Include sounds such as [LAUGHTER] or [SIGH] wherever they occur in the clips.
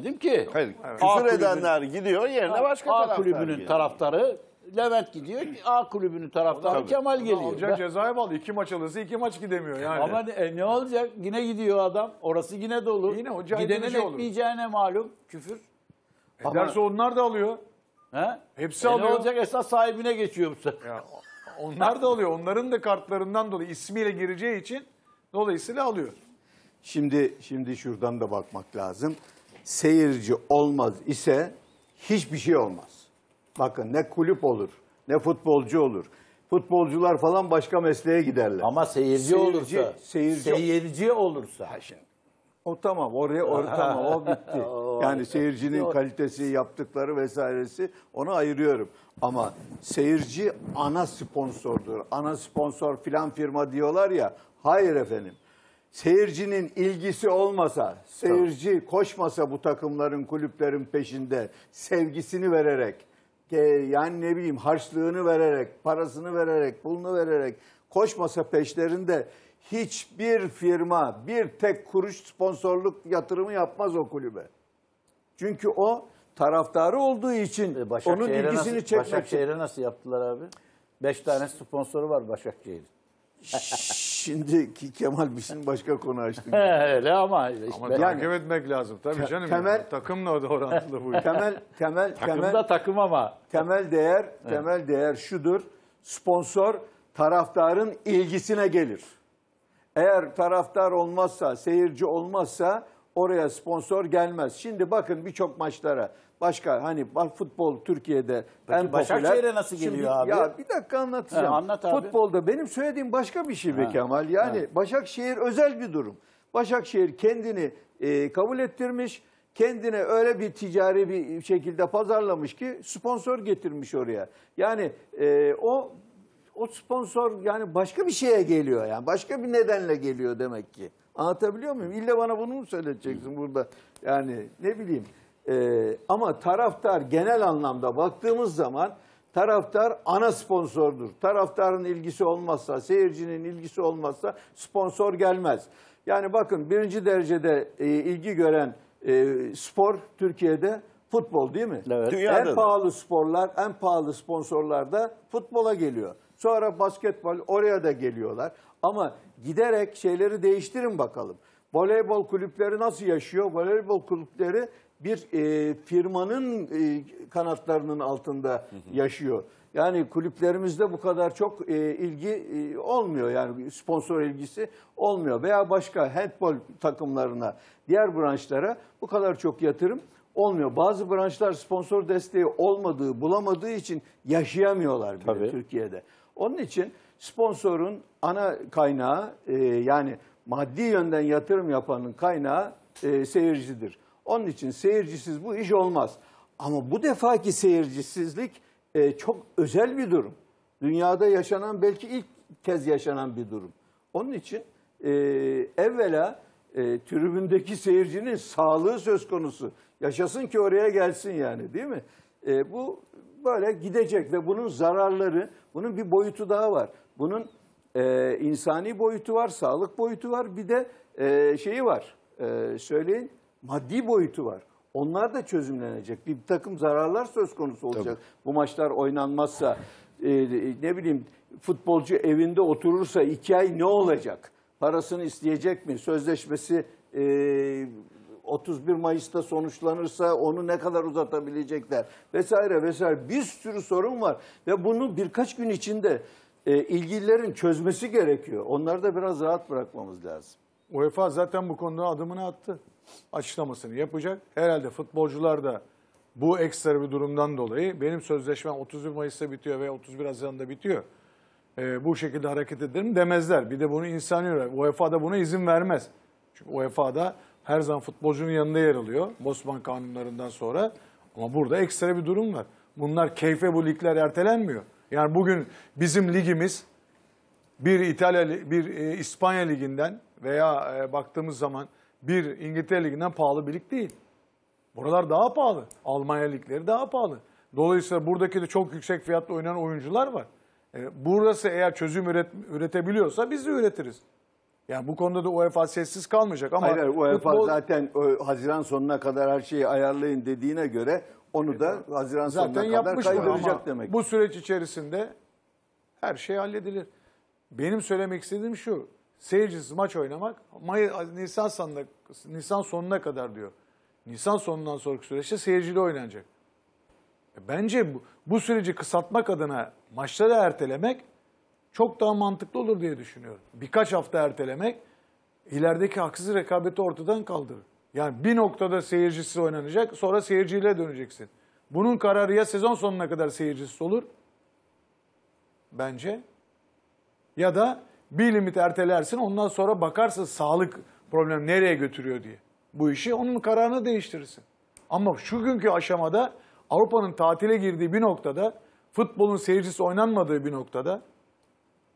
Dedim ki Hayır, A küfür kulübünün- edenler gidiyor yerine başka A taraftar kulübünün geliyor. taraftarı Levent gidiyor. A kulübünün taraftarı Tabii. Kemal geliyor. Alacak cezaya bağlı. İki maç alırsa iki maç gidemiyor yani. Ama ne, e, ne olacak? Yine gidiyor adam. Orası yine dolu. Yine caydırıcı Gidenin olur. etmeyeceğine malum küfür. Ederse onlar da alıyor. He? Hepsi E ne alıyor. olacak? Esas sahibine geçiyor bu sefer. Ya, onlar da alıyor. Onların da kartlarından dolayı ismiyle gireceği için dolayısıyla alıyor. Şimdi şimdi şuradan da bakmak lazım. Seyirci olmaz ise hiçbir şey olmaz. Bakın ne kulüp olur, ne futbolcu olur. Futbolcular falan başka mesleğe giderler. Ama seyirci, Seyirci- olursa, seyirci- seyirci olursa. O tamam oraya or, [LAUGHS] tamam o bitti. Yani seyircinin kalitesi, yaptıkları vesairesi onu ayırıyorum. Ama seyirci ana sponsordur. Ana sponsor filan firma diyorlar ya. Hayır efendim. Seyircinin ilgisi olmasa, seyirci koşmasa bu takımların, kulüplerin peşinde sevgisini vererek, e, yani ne bileyim harçlığını vererek, parasını vererek, pulunu vererek koşmasa peşlerinde hiçbir firma bir tek kuruş sponsorluk yatırımı yapmaz o kulübe. Çünkü o taraftarı olduğu için E, onun Başakşehir'e ilgisini nasıl, çekmek Başakşehir'e nasıl yaptılar abi? Beş tane sponsoru var Başakşehir'in. Şimdi ki Kemal bizim başka konu açtık. Öyle ama işte Ama ben- takip etmek lazım tabii canım. temel- yani. Takımla da orantılı bu. temel temel takım temel da takım ama. temel değer temel değer şudur. Sponsor taraftarın ilgisine gelir. Eğer taraftar olmazsa, seyirci olmazsa oraya sponsor gelmez. Şimdi bakın birçok maçlara başka hani futbol Türkiye'de Peki en popüler. Başakşehir'e nasıl geliyor Şimdi- abi? Ya bir dakika anlatacağım. He, anlat abi. Futbolda benim söylediğim başka bir şey be Ha. Kemal. Yani Başakşehir özel bir durum. Başakşehir kendini e, kabul ettirmiş. Kendine öyle bir ticari bir şekilde pazarlamış ki sponsor getirmiş oraya. Yani e, o o sponsor yani başka bir şeye geliyor yani. Başka bir nedenle geliyor demek ki. Anlatabiliyor muyum? İlle bana bunu mu söyleteceksin burada? Yani ne bileyim. Ee, ama taraftar genel anlamda baktığımız zaman taraftar ana sponsordur. Taraftarın ilgisi olmazsa, seyircinin ilgisi olmazsa sponsor gelmez. Yani bakın birinci derecede e, ilgi gören e, spor Türkiye'de futbol değil mi? Evet. Dünyada en da. pahalı sporlar, en pahalı sponsorlar da futbola geliyor. Sonra basketbol oraya da geliyorlar. Ama giderek şeyleri değiştirin bakalım. Voleybol kulüpleri nasıl yaşıyor? Voleybol kulüpleri bir e, firmanın e, kanatlarının altında yaşıyor. Yani kulüplerimizde bu kadar çok e, ilgi e, olmuyor. Yani sponsor ilgisi olmuyor. Veya başka handbol takımlarına, diğer branşlara bu kadar çok yatırım olmuyor. Bazı branşlar sponsor desteği olmadığı, bulamadığı için yaşayamıyorlar bile Tabii. Türkiye'de. Onun için sponsorun ana kaynağı e, yani maddi yönden yatırım yapanın kaynağı e, seyircidir. Onun için seyircisiz bu iş olmaz. Ama bu defaki seyircisizlik e, çok özel bir durum. Dünyada yaşanan belki ilk kez yaşanan bir durum. Onun için e, evvela e, tribündeki seyircinin sağlığı söz konusu. Yaşasın ki oraya gelsin yani değil mi? E, bu böyle gidecek ve bunun zararları, bunun bir boyutu daha var. Bunun e, insani boyutu var, sağlık boyutu var, bir de e, şeyi var. E, söyleyin, maddi boyutu var. Onlar da çözümlenecek. Bir takım zararlar söz konusu olacak. Bu maçlar oynanmazsa, e, ne bileyim futbolcu evinde oturursa iki ay ne olacak? Parasını isteyecek mi? Sözleşmesi e, 31 Mayıs'ta sonuçlanırsa onu ne kadar uzatabilecekler vesaire vesaire bir sürü sorun var ve bunu birkaç gün içinde e, ilgililerin çözmesi gerekiyor. Onları da biraz rahat bırakmamız lazım. UEFA zaten bu konuda adımını attı. Açıklamasını yapacak. Herhalde futbolcular da bu ekstra bir durumdan dolayı benim sözleşmem 31 Mayıs'ta bitiyor veya 31 Haziran'da bitiyor. Ee, bu şekilde hareket ederim demezler. Bir de bunu insani olarak UEFA da buna izin vermez. Çünkü UEFA'da her zaman futbolcunun yanında yer alıyor. Bosman kanunlarından sonra. Ama burada ekstra bir durum var. Bunlar keyfe bu ligler ertelenmiyor. Yani bugün bizim ligimiz bir İtalya, bir e, İspanya liginden veya e, baktığımız zaman bir İngiltere liginden pahalı bir lig değil. Buralar daha pahalı. Almanya ligleri daha pahalı. Dolayısıyla buradaki de çok yüksek fiyatla oynayan oyuncular var. E, burası eğer çözüm üret, üretebiliyorsa biz de üretiriz. Yani bu konuda da UEFA sessiz kalmayacak ama Hayır, hayır, UEFA futbol- zaten o, Haziran sonuna kadar her şeyi ayarlayın dediğine göre onu da Haziran zaten sonuna kadar kaydıracak demek. bu süreç içerisinde her şey halledilir. Benim söylemek istediğim şu. Seyircisiz maç oynamak May Nisan sonuna Nisan sonuna kadar diyor. Nisan sonundan sonraki süreçte seyircili oynanacak. E, Bence bu, bu süreci kısaltmak adına maçları ertelemek çok daha mantıklı olur diye düşünüyorum. Birkaç hafta ertelemek ilerideki haksız rekabeti ortadan kaldırır. Yani bir noktada seyircisiz oynanacak, sonra seyirciyle döneceksin. Bunun kararı ya sezon sonuna kadar seyircisiz olur bence ya da bir limit ertelersin ondan sonra bakarsın sağlık problem nereye götürüyor diye. Bu işi onun kararını değiştirirsin. Ama şu günkü aşamada Avrupa'nın tatile girdiği bir noktada futbolun seyircisi oynanmadığı bir noktada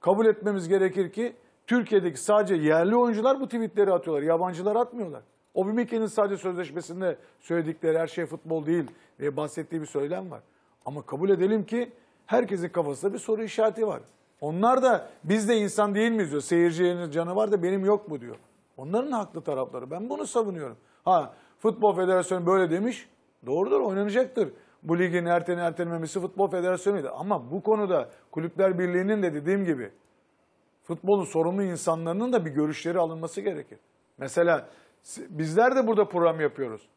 kabul etmemiz gerekir ki Türkiye'deki sadece yerli oyuncular bu tweetleri atıyorlar. Yabancılar atmıyorlar. Obimike'nin sadece sözleşmesinde söyledikleri her şey futbol değil diye bahsettiği bir söylem var. Ama kabul edelim ki herkesin kafasında bir soru işareti var. Onlar da biz de insan değil miyiz diyor. Seyircinin canı var da benim yok mu diyor. Onların haklı tarafları. Ben bunu savunuyorum. Ha Futbol Federasyonu böyle demiş. Doğrudur oynanacaktır. Bu ligin ertene ertelememesi Futbol Federasyonu'ydu. Ama bu konuda Kulüpler Birliği'nin de dediğim gibi futbolun sorumlu insanlarının da bir görüşleri alınması gerekir. Mesela bizler de burada program yapıyoruz.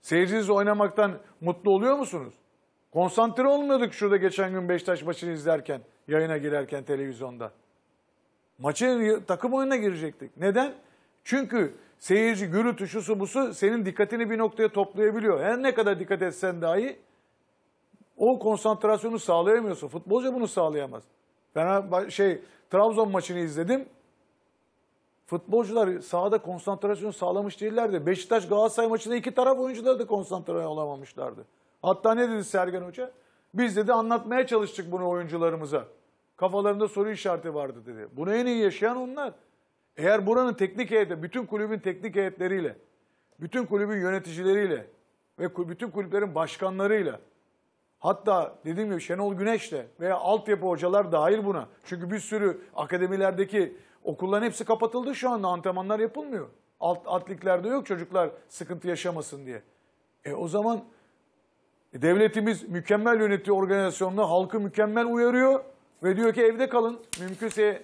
Seyircisiz oynamaktan mutlu oluyor musunuz? Konsantre olmuyorduk şurada geçen gün Beşiktaş maçını izlerken, yayına girerken televizyonda. Maçı takım oyununa girecektik. Neden? Çünkü seyirci gürültü şusu busu senin dikkatini bir noktaya toplayabiliyor. Her ne kadar dikkat etsen dahi o konsantrasyonu sağlayamıyorsun. Futbolcu bunu sağlayamaz. Ben şey Trabzon maçını izledim. Futbolcular sahada konsantrasyon sağlamış değillerdi. Beşiktaş Galatasaray maçında iki taraf oyuncuları da konsantre olamamışlardı. Hatta ne dedi Sergen Hoca? Biz dedi anlatmaya çalıştık bunu oyuncularımıza. Kafalarında soru işareti vardı dedi. Bunu en iyi yaşayan onlar. Eğer buranın teknik heyeti, bütün kulübün teknik heyetleriyle, bütün kulübün yöneticileriyle ve bütün kulüplerin başkanlarıyla Hatta dediğim gibi Şenol Güneş'le veya altyapı hocalar dahil buna. Çünkü bir sürü akademilerdeki okulların hepsi kapatıldı şu anda. Antrenmanlar yapılmıyor. Alt, alt yok çocuklar sıkıntı yaşamasın diye. E o zaman e, devletimiz mükemmel yönetiyor organizasyonla halkı mükemmel uyarıyor ve diyor ki evde kalın. Mümkünse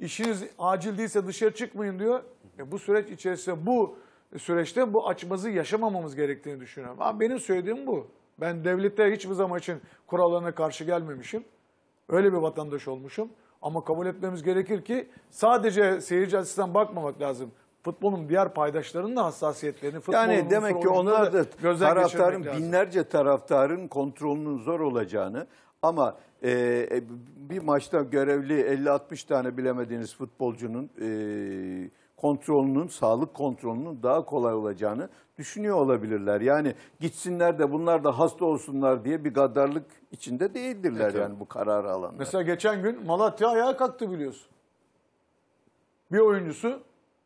işiniz acil değilse dışarı çıkmayın diyor. E bu süreç içerisinde bu süreçte bu açmazı yaşamamamız gerektiğini düşünüyorum. Ama benim söylediğim bu. Ben devlette hiçbir zaman için kurallarına karşı gelmemişim. Öyle bir vatandaş olmuşum. Ama kabul etmemiz gerekir ki sadece seyirci açısından bakmamak lazım. Futbolun diğer paydaşlarının da hassasiyetlerini, futbolun Yani demek ki onlar da taraftarın binlerce taraftarın kontrolünün zor olacağını ama e, e, bir maçta görevli 50-60 tane bilemediğiniz futbolcunun e, kontrolünün, sağlık kontrolünün daha kolay olacağını düşünüyor olabilirler. Yani gitsinler de bunlar da hasta olsunlar diye bir gaddarlık içinde değildirler yani bu kararı alanlar. Mesela geçen gün Malatya ayağa kalktı biliyorsun. Bir oyuncusu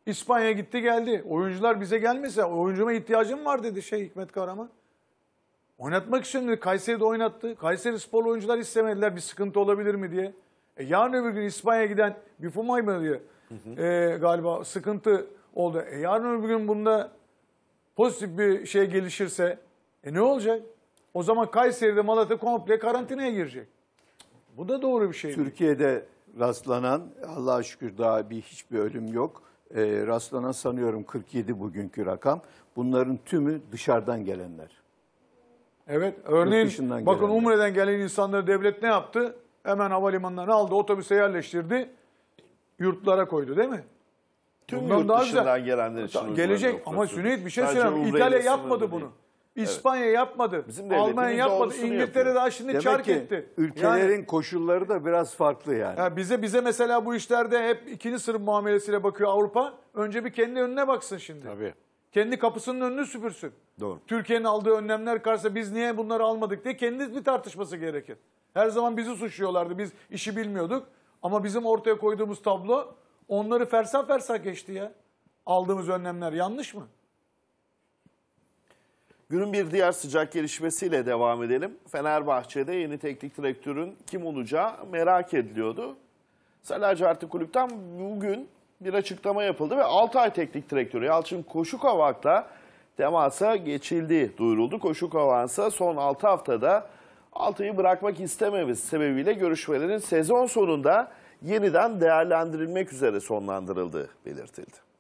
İspanya'ya gitti geldi. Oyuncular bize gelmese oyuncuma ihtiyacım var dedi şey Hikmet Karaman. Oynatmak için dedi. Kayseri'de oynattı. Kayseri spor oyuncular istemediler bir sıkıntı olabilir mi diye. E yarın öbür gün İspanya'ya giden bir Fumay mı diyor. E, galiba sıkıntı oldu. E yarın öbür gün bunda pozitif bir şey gelişirse e ne olacak? O zaman Kayseri'de Malatya komple karantinaya girecek. Bu da doğru bir şey değil. Türkiye'de rastlanan Allah'a şükür daha bir hiçbir ölüm yok. Ee, rastlanan sanıyorum 47 bugünkü rakam. Bunların tümü dışarıdan gelenler. Evet. Örneğin bakın gelenler. Umre'den gelen insanları devlet ne yaptı? Hemen havalimanlarına aldı, otobüse yerleştirdi. Yurtlara koydu değil mi? Tüm Bundan yurt daha dışından güzel. gelenler için Gelecek ama. Süneyt bir şey söyleyeyim. İtalya yapmadı bunu. değil. İspanya yapmadı. Bizim devletimiz Almanya yapmadı. doğrusunu İngiltere yapıyor. daha şimdi Demek çark ki etti. ülkelerin Yani- koşulları da biraz farklı yani. ya bize bize mesela bu işlerde hep ikinci sınıf muamelesiyle bakıyor Avrupa. Önce bir kendi önüne baksın şimdi. Tabii. Kendi kapısının önünü süpürsün. Doğru. Türkiye'nin aldığı önlemler karşısında biz niye bunları almadık diye kendi bir tartışması gerekir. Her zaman bizi suçluyorlardı. Biz işi bilmiyorduk. Ama bizim ortaya koyduğumuz tablo onları fersah fersah geçti ya. Aldığımız önlemler yanlış mı? Günün bir diğer sıcak gelişmesiyle devam edelim. Fenerbahçe'de yeni teknik direktörün kim olacağı merak ediliyordu. Salah Artı Kulüp'ten bugün bir açıklama yapıldı ve 6 ay teknik direktörü Yalçın Koşukovak'la temasa geçildiği duyuruldu. Koşukovak'sa son 6 haftada Altay'ı bırakmak istememesi sebebiyle görüşmelerin sezon sonunda yeniden değerlendirilmek üzere sonlandırıldığı belirtildi.